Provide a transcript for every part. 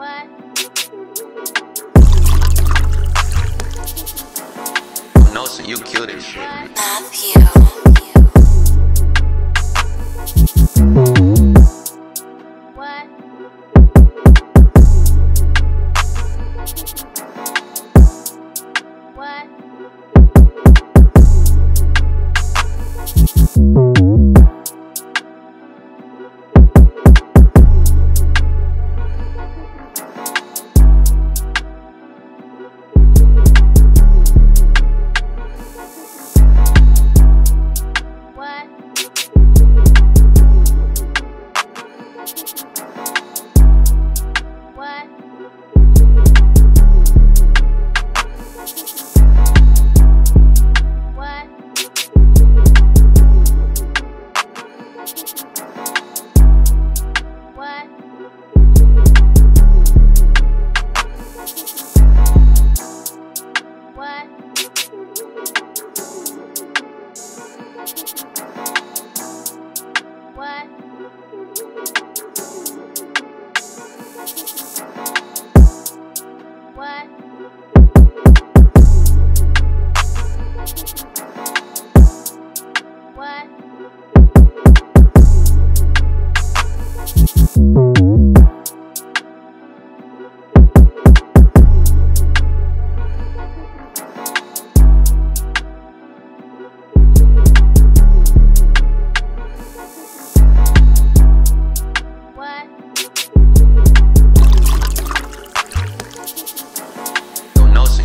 What? No, so you killed this shit. Matthew.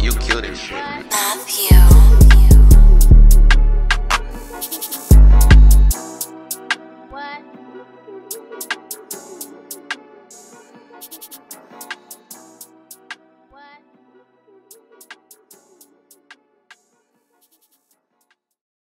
You killed this Love you.